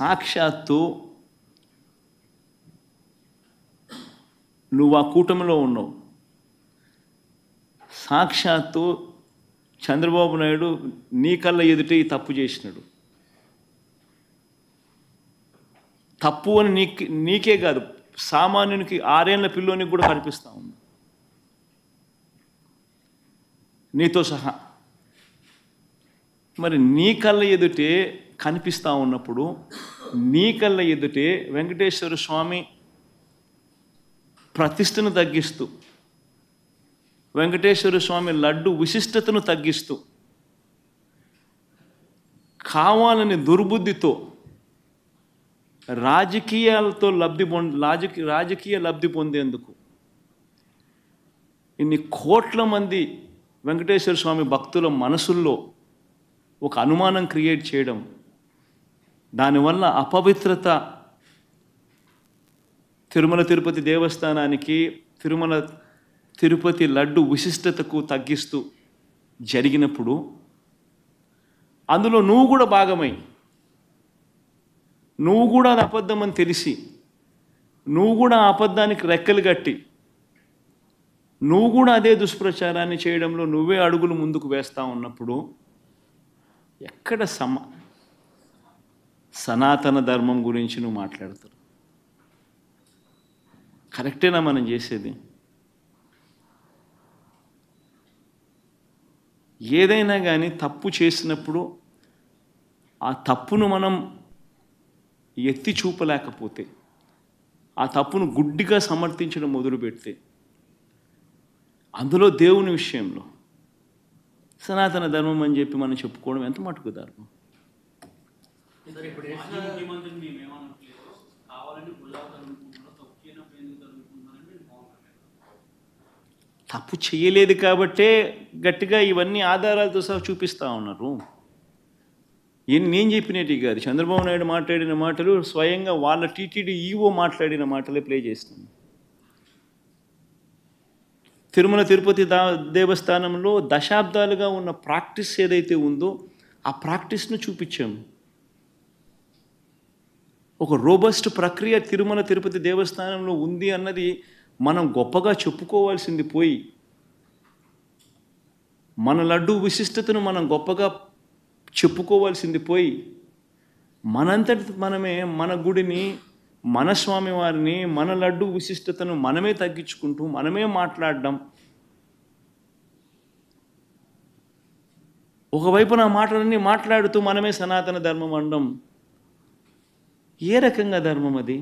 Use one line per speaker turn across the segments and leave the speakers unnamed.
సాక్షాత్తు నువ్వు ఆ కూటమిలో ఉన్నావు. సాక్షాత్తు చంద్రబాబు నాయుడు నీ కళ్ళ ఎదుటే ఈ తప్పు చేసినాడు. తప్పు అని నీకే నీకే కాదు సామాన్యునికి ఆరేళ్ళ పిల్లోనికి కూడా కనిపిస్తూ ఉంది. నీతో సహా. మరి నీ కళ్ళ ఎదుటే కనిపిస్తూ ఉన్నప్పుడు నీ కళ్ళ ఎదుటే వెంకటేశ్వర స్వామి ప్రతిష్టను తగ్గిస్తూ వెంకటేశ్వర స్వామి లడ్డు విశిష్టతను తగ్గిస్తూ కావాలని దుర్బుద్ధితో రాజకీయాలతో లబ్ధి పొంది రాజకీయ రాజకీయ లబ్ధి పొందేందుకు ఇన్ని కోట్ల మంది వెంకటేశ్వర స్వామి భక్తుల మనసుల్లో ఒక అనుమానం క్రియేట్ చేయడం దానివల్ల అపవిత్రత. తిరుమల తిరుపతి దేవస్థానానికి తిరుమల తిరుపతి లడ్డు విశిష్టతకు తగ్గిస్తూ జరిగినప్పుడు అందులో నువ్వు కూడా భాగమై నువ్వు కూడా అది అబద్ధం అని తెలిసి నువ్వు కూడా ఆ అబద్ధానికి రెక్కలు కట్టి నువ్వు కూడా అదే దుష్ప్రచారాన్ని చేయడంలో నువ్వే అడుగులు ముందుకు వేస్తా ఉన్నప్పుడు ఎక్కడ సమ సనాతన ధర్మం గురించి నువ్వు మాట్లాడతావు కరెక్టేనా మనం చేసేది? ఏదైనా కానీ తప్పు చేసినప్పుడు ఆ తప్పును మనం ఎత్తి చూపలేకపోతే ఆ తప్పును గుడ్డిగా సమర్థించడం మొదలుపెడితే అందులో దేవుని విషయంలో సనాతన ధర్మం అని చెప్పి మనం చెప్పుకోవడం ఎంత మటుకు ధర్మం
ఇప్పుడు మాజీ ముఖ్యమంత్రిని మేము ఏమనట్లేదు. కావాలని గులాబ్ తరుగుకుంటున్నారో తొక్కినప్పుడు ఎందుకు తరుగుకుంటున్నారని మేము బాగుంటాం
తప్పు చేయలేదు కాబట్టే గట్టిగా ఇవన్నీ ఆధారాలతో సహా చూపిస్తూ ఉన్నారు. ఏం నేను చెప్పినట్టు కాదు. చంద్రబాబు నాయుడు మాట్లాడిన మాటలు స్వయంగా వాళ్ళ టీటీడీ ఈవో మాట్లాడిన మాటలే ప్లే చేస్తున్నాను తిరుమల తిరుపతి దా దేవస్థానంలో దశాబ్దాలుగా ఉన్న ప్రాక్టీస్ ఏదైతే ఉందో ఆ ప్రాక్టీస్ను చూపించాము. ఒక రోబస్ట్ ప్రక్రియ తిరుమల తిరుపతి దేవస్థానంలో ఉంది అన్నది మనం గొప్పగా చెప్పుకోవాల్సింది పోయి మన లడ్డు విశిష్టతను మనం గొప్పగా చెప్పుకోవాల్సింది పోయి మనంతటి మనమే మన గుడిని మన స్వామివారిని మన లడ్డు విశిష్టతను మనమే తగ్గించుకుంటూ మనమే మాట్లాడడం. ఒకవైపు నా మాటలన్నీ మాట్లాడుతూ మనమే సనాతన ధర్మం అనడం ఏ రకంగా ధర్మం అది?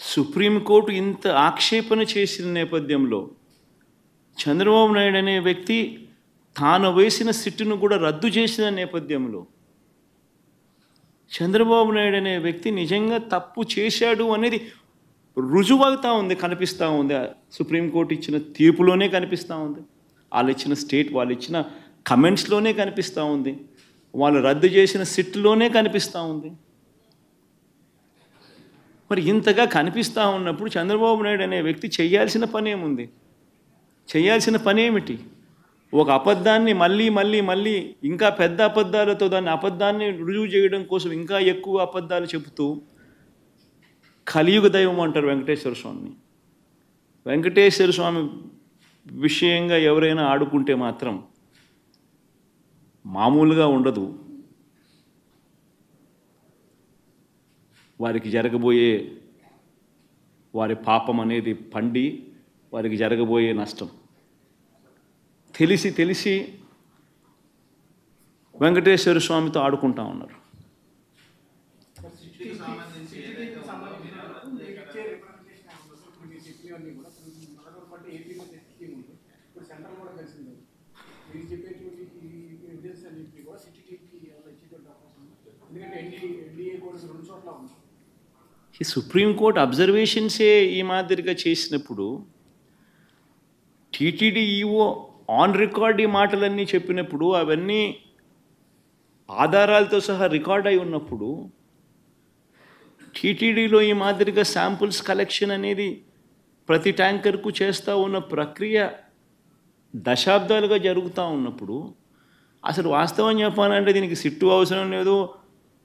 సుప్రీంకోర్టు
ఇంత ఆక్షేపణ చేసిన నేపథ్యంలో చంద్రబాబు నాయుడు అనే వ్యక్తి తాను వేసిన సిట్టును కూడా రద్దు చేసిన నేపథ్యంలో చంద్రబాబు నాయుడు అనే వ్యక్తి నిజంగా తప్పు చేశాడు అనేది రుజువవుతూ ఉంది కనిపిస్తూ ఉంది. ఆ సుప్రీంకోర్టు ఇచ్చిన తీర్పులోనే కనిపిస్తూ ఉంది. వాళ్ళు ఇచ్చిన స్టేట్ వాళ్ళు ఇచ్చిన కమెంట్స్లోనే కనిపిస్తూ ఉంది. వాళ్ళు రద్దు చేసిన సిట్లోనే కనిపిస్తూ ఉంది. మరి ఇంతగా కనిపిస్తూ ఉన్నప్పుడు చంద్రబాబు నాయుడు అనే వ్యక్తి చేయాల్సిన పని ఏముంది చేయాల్సిన పని ఏమిటి ఒక అబద్ధాన్ని మళ్ళీ మళ్ళీ మళ్ళీ ఇంకా పెద్ద అబద్ధాలతో దాన్ని అబద్ధాన్ని రుజువు చేయడం కోసం ఇంకా ఎక్కువ అబద్ధాలు చెబుతూ కలియుగ దైవం అంటారు వెంకటేశ్వర స్వామిని. వెంకటేశ్వర స్వామి విషయంగా ఎవరైనా ఆడుకుంటే మాత్రం మామూలుగా ఉండదు. వారికి జరగబోయే వారి పాపం అనేది పండి వారికి జరగబోయే నష్టం. తెలిసి తెలిసి వెంకటేశ్వర స్వామితో ఆడుకుంటా ఉన్నారు. ఈ సుప్రీంకోర్టు అబ్జర్వేషన్సే ఈ మాదిరిగా చేసినప్పుడు టీటీడీ ఈఓ ఆన్ రికార్డ్ ఈ మాటలన్నీ చెప్పినప్పుడు అవన్నీ ఆధారాలతో సహా రికార్డ్ అయి ఉన్నప్పుడు టీటీడీలో ఈ మాదిరిగా శాంపుల్స్ కలెక్షన్ అనేది ప్రతి ట్యాంకర్కు చేస్తూ ఉన్న ప్రక్రియ దశాబ్దాలుగా జరుగుతూ ఉన్నప్పుడు అసలు వాస్తవం చెప్పాలంటే దీనికి సిట్టు అవసరం లేదు.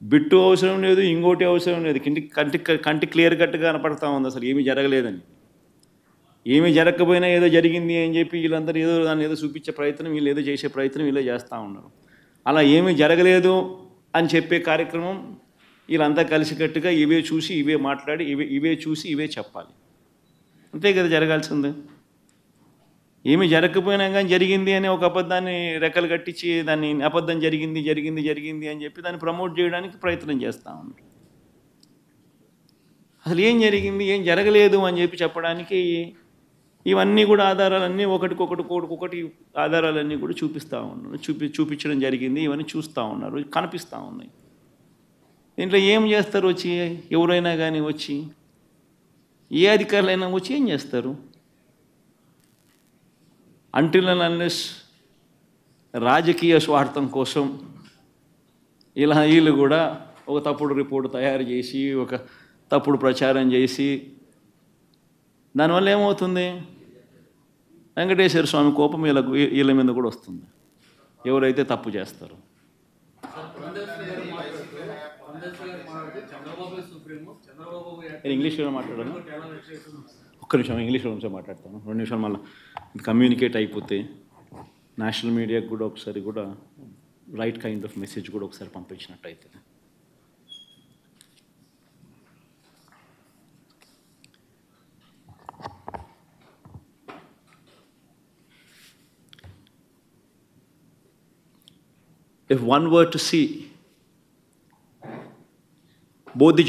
బిట్టు అవసరం లేదు ఇంకోటి అవసరం లేదు. కంటి కంటి కంటి క్లియర్ కట్గా కనపడతా ఉంది అసలు ఏమీ జరగలేదని. ఏమీ జరగకపోయినా ఏదో జరిగింది అని చెప్పి వీళ్ళందరూ ఏదో దాన్ని ఏదో చూపించే ప్రయత్నం వీళ్ళు ఏదో చేసే ప్రయత్నం వీళ్ళు చేస్తూ ఉన్నారు. అలా ఏమీ జరగలేదు అని చెప్పే కార్యక్రమం వీళ్ళంతా కలిసికట్టుగా ఇవే చూసి ఇవే మాట్లాడి ఇవే ఇవే చూసి ఇవే చెప్పాలి. అంతే కదా జరగాల్సింది. ఏమి జరగకపోయినా కానీ జరిగింది అని ఒక అబద్ధాన్ని రెక్కలు కట్టించి దాన్ని అబద్ధం జరిగింది జరిగింది జరిగింది అని చెప్పి దాన్ని ప్రమోట్ చేయడానికి ప్రయత్నం చేస్తూ ఉన్నారు అసలు ఏం జరిగింది ఏం జరగలేదు అని చెప్పి చెప్పడానికి ఇవన్నీ కూడా ఆధారాలన్నీ ఒకటికొకటి ఒకటికొకటి ఆధారాలన్నీ కూడా చూపిస్తూ ఉన్నారు. చూపి చూపించడం జరిగింది ఇవన్నీ చూస్తూ ఉన్నారు కనిపిస్తూ ఉన్నాయి. దీంట్లో ఏం చేస్తారు వచ్చి? ఎవరైనా కానీ వచ్చి ఏ అధికారులైనా వచ్చి ఏం చేస్తారు? అంటిల్ అన్లెస్ రాజకీయ స్వార్థం కోసం ఇలా వీళ్ళు కూడా ఒక తప్పుడు రిపోర్ట్ తయారు చేసి ఒక తప్పుడు ప్రచారం చేసి దానివల్ల ఏమవుతుంది? వెంకటేశ్వర స్వామి కోపం వీళ్ళకు వీళ్ళ మీద కూడా వస్తుంది. ఎవరైతే తప్పు చేస్తారో. ఇంగ్లీష్లో
వ్యక్తం
ఒక్క నిమిషం ఇంగ్లీష్లో కొంచెం మాట్లాడతాను రెండు నిమిషాలు మళ్ళీ కమ్యూనికేట్ అయిపోతే నేషనల్ మీడియాకి కూడా ఒకసారి కూడా రైట్ కైండ్ ఆఫ్ మెసేజ్ కూడా ఒకసారి పంపించినట్టు అవుతుంది If one were to see both the